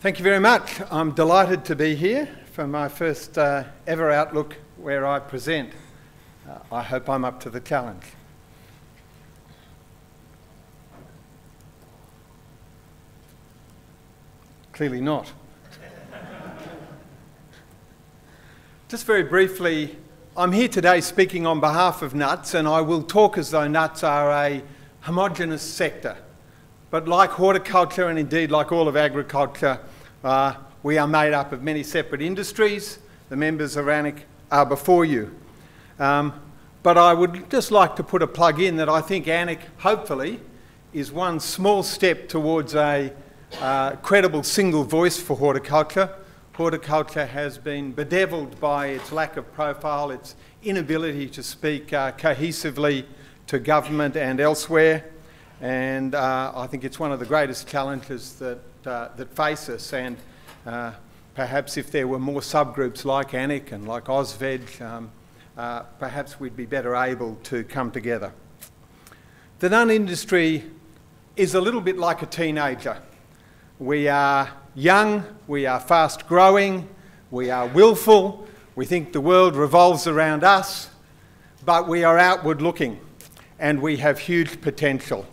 Thank you very much. I'm delighted to be here for my first uh, ever Outlook where I present. Uh, I hope I'm up to the challenge. Clearly not. Just very briefly, I'm here today speaking on behalf of nuts, and I will talk as though nuts are a homogenous sector. But like horticulture, and indeed like all of agriculture, uh, we are made up of many separate industries. The members of ANIC are before you. Um, but I would just like to put a plug in that I think ANIC, hopefully, is one small step towards a uh, credible single voice for horticulture. Horticulture has been bedeviled by its lack of profile, its inability to speak uh, cohesively to government and elsewhere and uh, I think it's one of the greatest challenges that, uh, that face us. And uh, perhaps if there were more subgroups like ANIC and like AusVeg, um, uh, perhaps we'd be better able to come together. The nut industry is a little bit like a teenager. We are young, we are fast growing, we are willful, we think the world revolves around us, but we are outward looking and we have huge potential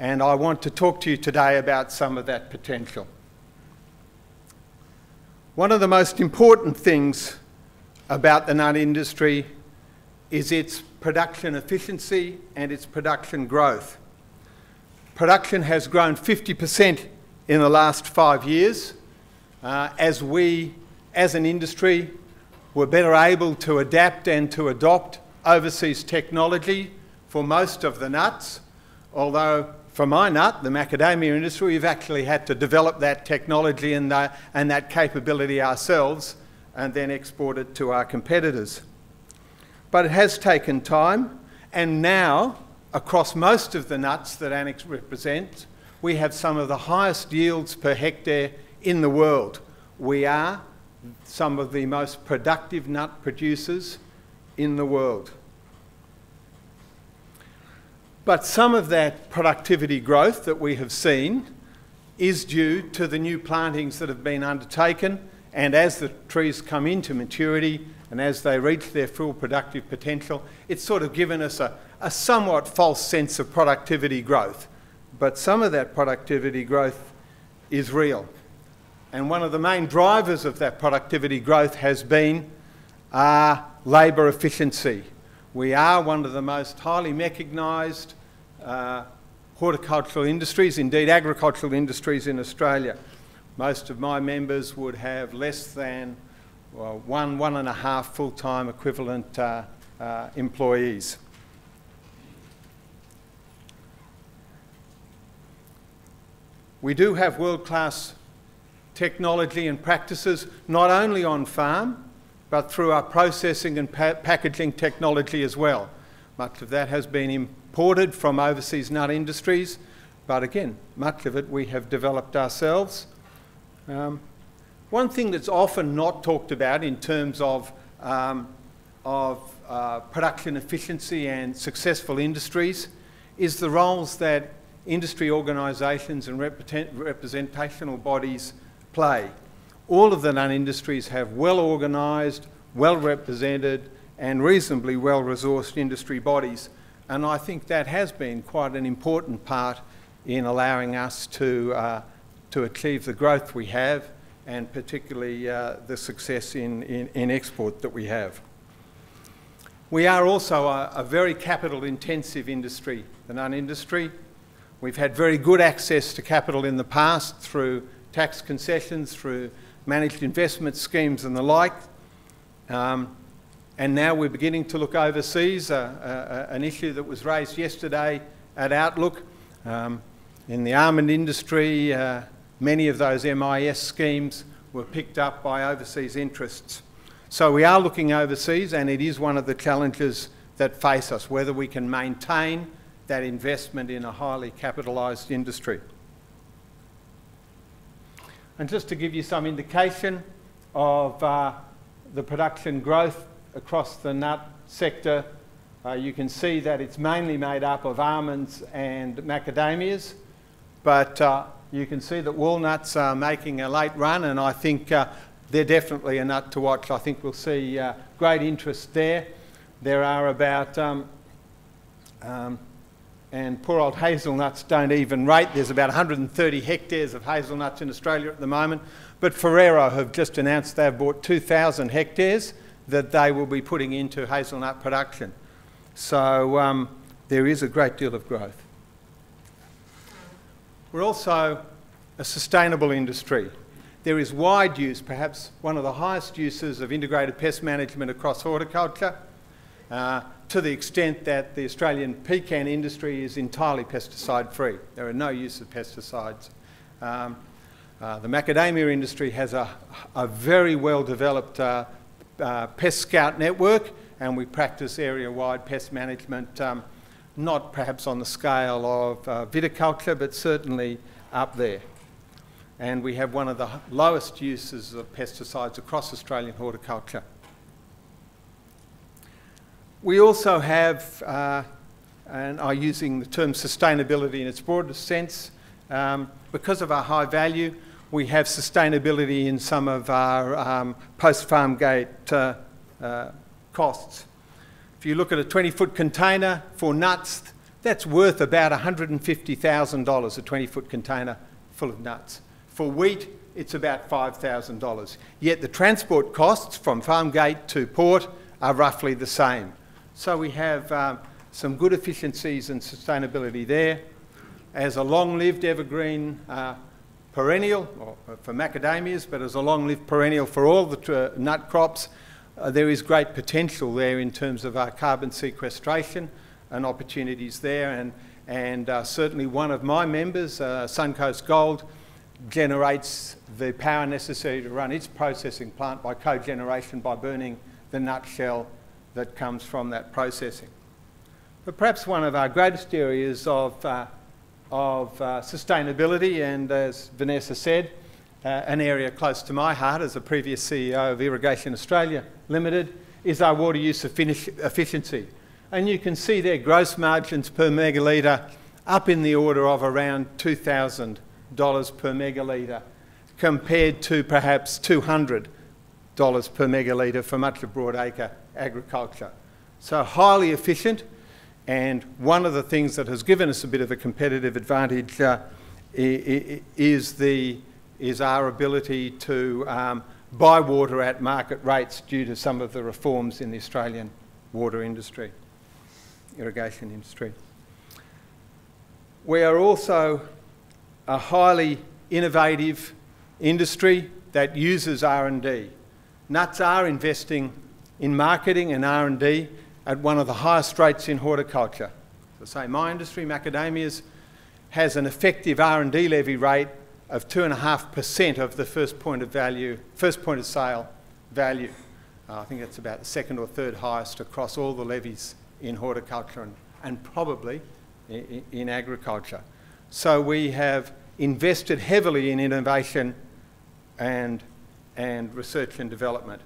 and I want to talk to you today about some of that potential. One of the most important things about the nut industry is its production efficiency and its production growth. Production has grown 50% in the last five years uh, as we, as an industry, were better able to adapt and to adopt overseas technology for most of the nuts, although for my nut, the macadamia industry, we've actually had to develop that technology and, uh, and that capability ourselves and then export it to our competitors. But it has taken time, and now, across most of the nuts that ANIC represents, we have some of the highest yields per hectare in the world. We are some of the most productive nut producers in the world. But some of that productivity growth that we have seen is due to the new plantings that have been undertaken. And as the trees come into maturity and as they reach their full productive potential, it's sort of given us a, a somewhat false sense of productivity growth. But some of that productivity growth is real. And one of the main drivers of that productivity growth has been uh, labour efficiency. We are one of the most highly mechanised uh, horticultural industries, indeed agricultural industries in Australia. Most of my members would have less than well, one, one and a half full-time equivalent uh, uh, employees. We do have world-class technology and practices, not only on farm, but through our processing and pa packaging technology as well. Much of that has been imported from overseas nut industries, but again, much of it we have developed ourselves. Um, one thing that's often not talked about in terms of, um, of uh, production efficiency and successful industries is the roles that industry organisations and represent representational bodies play all of the nut industries have well organised, well represented and reasonably well resourced industry bodies. And I think that has been quite an important part in allowing us to, uh, to achieve the growth we have and particularly uh, the success in, in, in, export that we have. We are also a, a very capital intensive industry, the nut industry. We've had very good access to capital in the past through tax concessions, through managed investment schemes and the like. Um, and now we're beginning to look overseas, uh, uh, an issue that was raised yesterday at Outlook. Um, in the almond industry, uh, many of those MIS schemes were picked up by overseas interests. So we are looking overseas, and it is one of the challenges that face us, whether we can maintain that investment in a highly capitalised industry. And just to give you some indication of uh, the production growth across the nut sector, uh, you can see that it's mainly made up of almonds and macadamias, but uh, you can see that walnuts are making a late run, and I think uh, they're definitely a nut to watch. I think we'll see uh, great interest there. There are about, um, um, and poor old hazelnuts don't even rate. There's about 130 hectares of hazelnuts in Australia at the moment, but Ferrero have just announced they've bought 2,000 hectares that they will be putting into hazelnut production. So um, there is a great deal of growth. We're also a sustainable industry. There is wide use, perhaps one of the highest uses of integrated pest management across horticulture, uh, to the extent that the Australian pecan industry is entirely pesticide free. There are no use of pesticides. Um, uh, the macadamia industry has a, a very well developed uh, uh, pest scout network and we practice area-wide pest management um, not perhaps on the scale of uh, viticulture, but certainly up there. And we have one of the lowest uses of pesticides across Australian horticulture. We also have, uh, and are using the term sustainability in its broadest sense, um, because of our high value, we have sustainability in some of our um, post-farm gate uh, uh, costs. If you look at a 20 foot container for nuts, that's worth about $150,000, a 20 foot container full of nuts. For wheat, it's about $5,000. Yet the transport costs from farm gate to port are roughly the same. So we have um, some good efficiencies and sustainability there. As a long lived evergreen uh, perennial, or for macadamias, but as a long lived perennial for all the uh, nut crops, uh, there is great potential there in terms of our carbon sequestration and opportunities there. And, and uh, certainly one of my members, uh, Suncoast Gold, generates the power necessary to run its processing plant by cogeneration by burning the nutshell that comes from that processing. But perhaps one of our greatest areas of, uh, of uh, sustainability, and as Vanessa said, uh, an area close to my heart as a previous CEO of Irrigation Australia Limited, is our water use efficiency. And you can see there gross margins per megalitre up in the order of around $2,000 per megalitre compared to perhaps $200 per megalitre for much of broadacre agriculture. So highly efficient and one of the things that has given us a bit of a competitive advantage uh, is the is our ability to um, buy water at market rates due to some of the reforms in the Australian water industry, irrigation industry. We are also a highly innovative industry that uses R&D. Nuts are investing in marketing and R&D at one of the highest rates in horticulture. So say my industry, macadamias, has an effective R&D levy rate of 2.5% of the first point of value, first point of sale value. Uh, I think that's about the second or third highest across all the levies in horticulture and, and probably in, in agriculture. So we have invested heavily in innovation and, and research and development.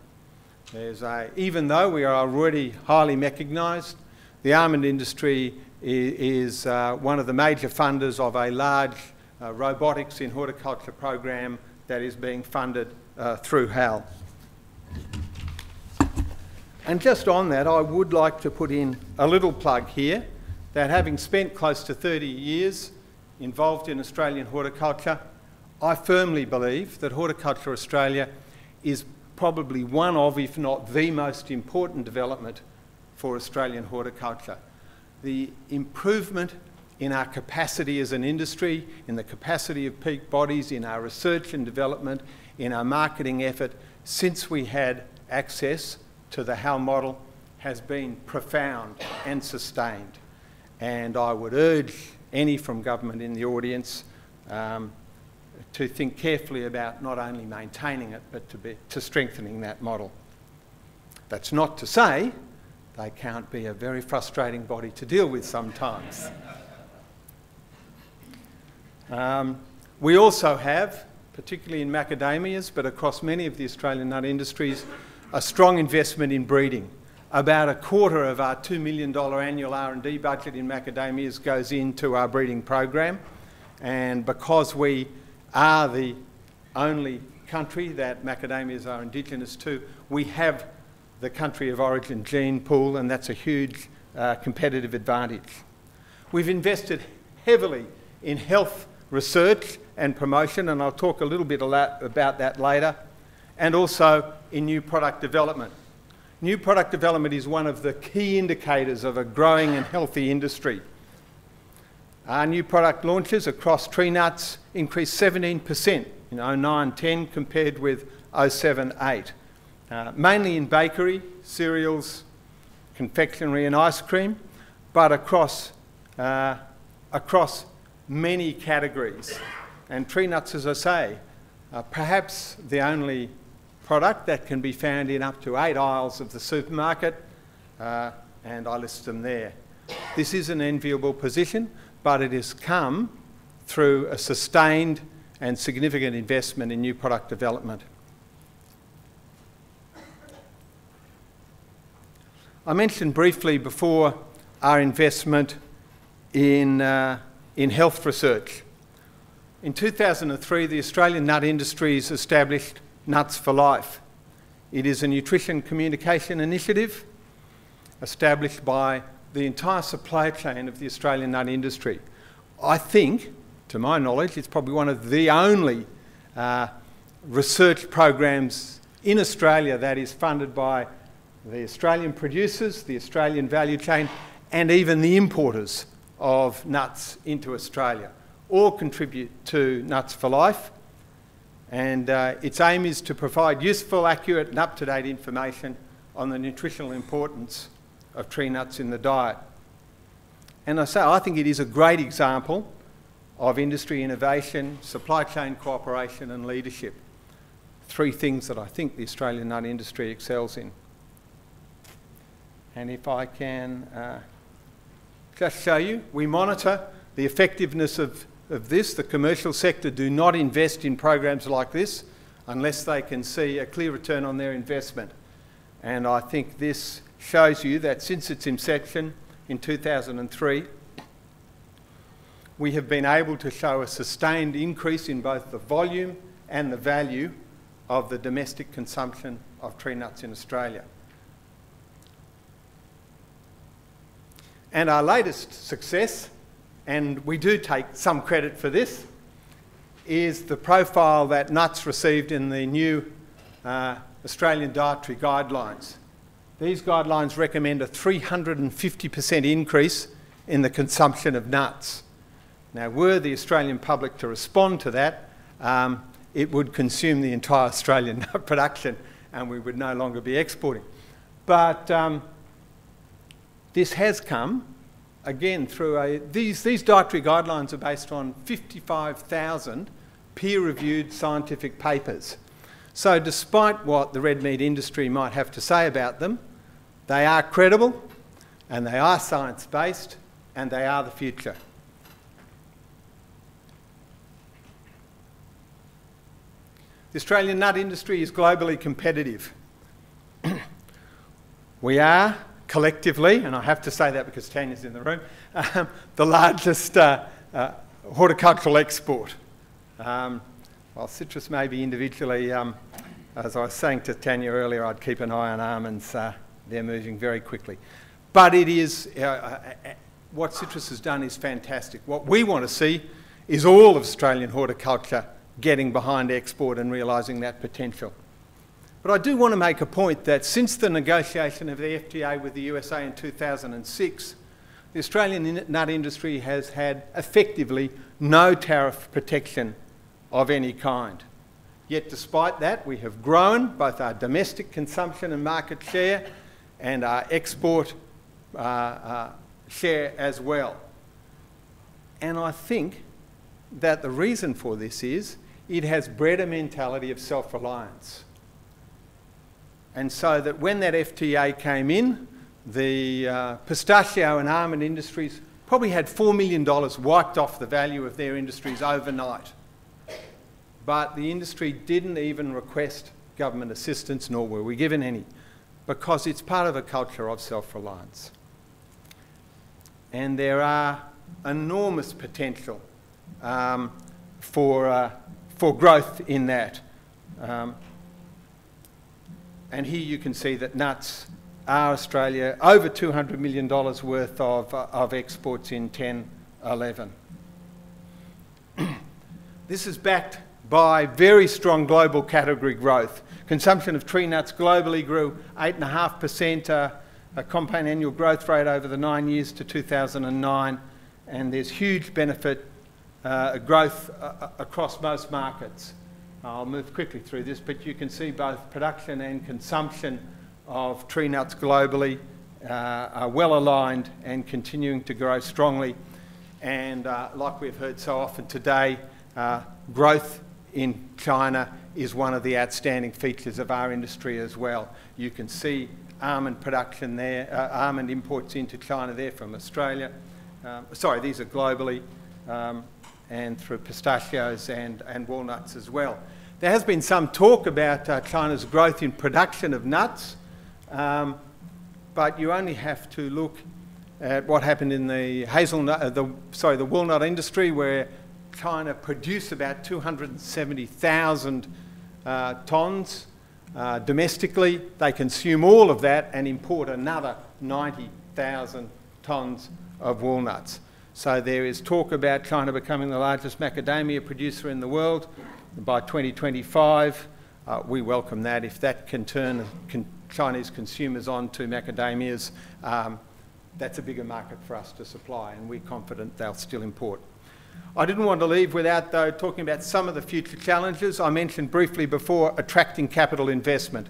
A, even though we are already highly mechanised, the almond industry is, is uh, one of the major funders of a large uh, robotics in horticulture program that is being funded uh, through HAL. And just on that, I would like to put in a little plug here that having spent close to 30 years involved in Australian horticulture, I firmly believe that Horticulture Australia is probably one of, if not the most important development for Australian horticulture. The improvement in our capacity as an industry, in the capacity of peak bodies, in our research and development, in our marketing effort since we had access to the HAL model has been profound and sustained. And I would urge any from government in the audience um, to think carefully about not only maintaining it, but to, be, to strengthening that model. That's not to say they can't be a very frustrating body to deal with sometimes. Um, we also have, particularly in macadamias, but across many of the Australian nut industries, a strong investment in breeding. About a quarter of our $2 million annual R&D budget in macadamias goes into our breeding program. And because we are the only country that macadamias are indigenous to. We have the country of origin gene pool, and that's a huge uh, competitive advantage. We've invested heavily in health research and promotion, and I'll talk a little bit about that later, and also in new product development. New product development is one of the key indicators of a growing and healthy industry. Our new product launches across tree nuts increased 17% in 09-10 compared with 07-8, uh, mainly in bakery, cereals, confectionery and ice cream, but across, uh, across many categories. And tree nuts, as I say, are perhaps the only product that can be found in up to eight aisles of the supermarket, uh, and I list them there. This is an enviable position, but it has come through a sustained and significant investment in new product development. I mentioned briefly before our investment in, uh, in health research. In 2003, the Australian Nut Industries established Nuts for Life. It is a nutrition communication initiative established by the entire supply chain of the Australian nut industry. I think, to my knowledge, it's probably one of the only uh, research programs in Australia that is funded by the Australian producers, the Australian value chain, and even the importers of nuts into Australia. All contribute to Nuts for Life, and uh, its aim is to provide useful, accurate, and up to date information on the nutritional importance of tree nuts in the diet. And I say, I think it is a great example of industry innovation, supply chain cooperation, and leadership. Three things that I think the Australian nut industry excels in. And if I can uh, just show you, we monitor the effectiveness of, of this. The commercial sector do not invest in programs like this unless they can see a clear return on their investment. And I think this shows you that since its inception in 2003, we have been able to show a sustained increase in both the volume and the value of the domestic consumption of tree nuts in Australia. And our latest success, and we do take some credit for this, is the profile that nuts received in the new uh, Australian Dietary Guidelines. These guidelines recommend a 350% increase in the consumption of nuts. Now, were the Australian public to respond to that, um, it would consume the entire Australian nut production and we would no longer be exporting. But um, this has come, again, through a... These, these dietary guidelines are based on 55,000 peer-reviewed scientific papers. So despite what the red meat industry might have to say about them, they are credible and they are science-based and they are the future. The Australian nut industry is globally competitive. we are collectively, and I have to say that because Tanya's in the room, um, the largest uh, uh, horticultural export. Um, while citrus may be individually, um, as I was saying to Tanya earlier, I'd keep an eye on almonds. Uh, they're moving very quickly. But it is, uh, uh, uh, what citrus has done is fantastic. What we want to see is all of Australian horticulture getting behind export and realising that potential. But I do want to make a point that since the negotiation of the FTA with the USA in 2006, the Australian nut industry has had effectively no tariff protection of any kind. Yet despite that, we have grown both our domestic consumption and market share and our export uh, uh, share as well. And I think that the reason for this is it has bred a mentality of self-reliance. And so that when that FTA came in, the uh, pistachio and almond industries probably had $4 million wiped off the value of their industries overnight. But the industry didn't even request government assistance, nor were we given any, because it's part of a culture of self-reliance. And there are enormous potential um, for, uh, for growth in that. Um, and here you can see that nuts are Australia over $200 million worth of, uh, of exports in 10, 11. this is backed by very strong global category growth. Consumption of tree nuts globally grew 8.5%, uh, a compound annual growth rate over the nine years to 2009, and there's huge benefit uh, growth uh, uh, across most markets. I'll move quickly through this, but you can see both production and consumption of tree nuts globally uh, are well aligned and continuing to grow strongly. And uh, like we've heard so often today, growth in China is one of the outstanding features of our industry as well. You can see almond production there, uh, almond imports into China there from Australia. Um, sorry, these are globally, um, and through pistachios and, and walnuts as well. There has been some talk about uh, China's growth in production of nuts, um, but you only have to look at what happened in the hazelnut, uh, the, sorry, the walnut industry, where China produce about 270,000 uh, tonnes uh, domestically. They consume all of that and import another 90,000 tonnes of walnuts. So there is talk about China becoming the largest macadamia producer in the world by 2025. Uh, we welcome that. If that can turn Chinese consumers on to macadamias, um, that's a bigger market for us to supply, and we're confident they'll still import. I didn't want to leave without, though, talking about some of the future challenges. I mentioned briefly before attracting capital investment.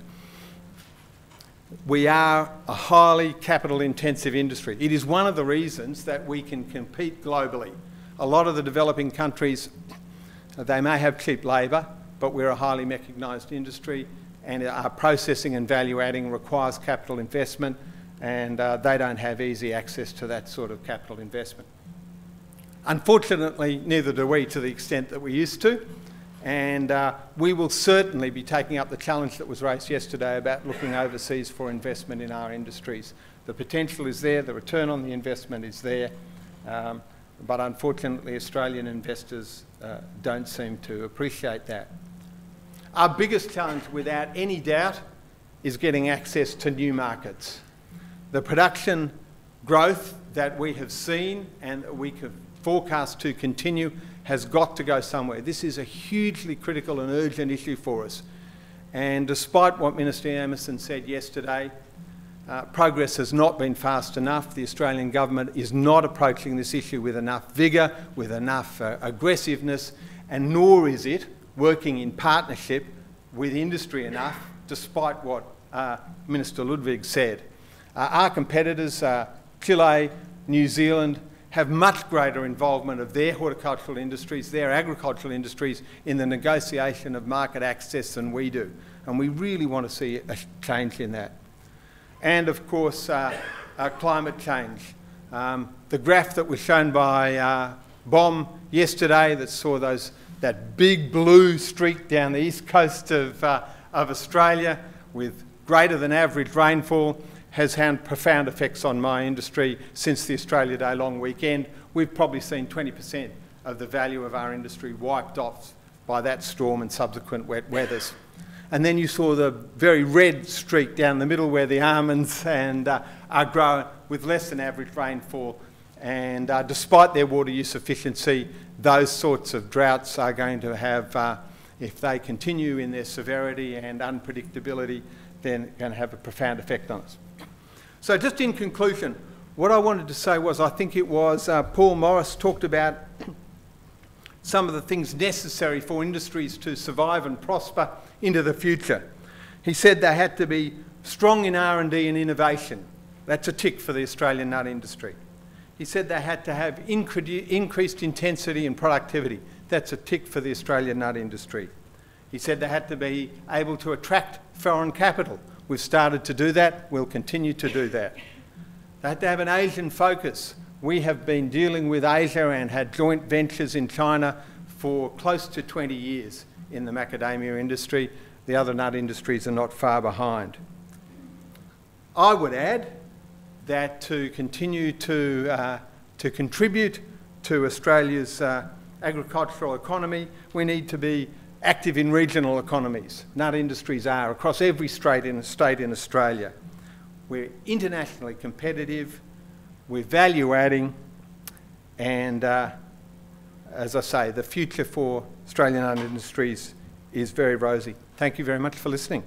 We are a highly capital intensive industry. It is one of the reasons that we can compete globally. A lot of the developing countries, they may have cheap labour, but we're a highly mechanised industry and our processing and value adding requires capital investment and uh, they don't have easy access to that sort of capital investment. Unfortunately, neither do we to the extent that we used to. And uh, we will certainly be taking up the challenge that was raised yesterday about looking overseas for investment in our industries. The potential is there, the return on the investment is there, um, but unfortunately, Australian investors uh, don't seem to appreciate that. Our biggest challenge, without any doubt, is getting access to new markets. The production growth that we have seen and that we have forecast to continue has got to go somewhere. This is a hugely critical and urgent issue for us. And despite what Minister Emerson said yesterday, uh, progress has not been fast enough. The Australian government is not approaching this issue with enough vigour, with enough uh, aggressiveness, and nor is it working in partnership with industry enough, despite what uh, Minister Ludwig said. Uh, our competitors, uh, Chile, New Zealand, have much greater involvement of their horticultural industries, their agricultural industries in the negotiation of market access than we do. And we really want to see a change in that. And of course, uh, uh, climate change. Um, the graph that was shown by uh, BOM yesterday that saw those, that big blue streak down the east coast of, uh, of Australia with greater than average rainfall has had profound effects on my industry since the Australia Day long weekend. We've probably seen 20% of the value of our industry wiped off by that storm and subsequent wet weathers. And then you saw the very red streak down the middle where the almonds and, uh, are grown with less than average rainfall. And uh, despite their water use efficiency, those sorts of droughts are going to have, uh, if they continue in their severity and unpredictability, then going to have a profound effect on us. So just in conclusion, what I wanted to say was I think it was uh, Paul Morris talked about some of the things necessary for industries to survive and prosper into the future. He said they had to be strong in R&D and innovation. That's a tick for the Australian nut industry. He said they had to have increased intensity and productivity. That's a tick for the Australian nut industry. He said they had to be able to attract foreign capital. We've started to do that, we'll continue to do that. They had to have an Asian focus. We have been dealing with Asia and had joint ventures in China for close to 20 years in the macadamia industry. The other nut industries are not far behind. I would add that to continue to, uh, to contribute to Australia's uh, agricultural economy, we need to be active in regional economies. Nut industries are across every state in, state in Australia. We're internationally competitive, we're value adding, and uh, as I say, the future for Australian nut industries is very rosy. Thank you very much for listening.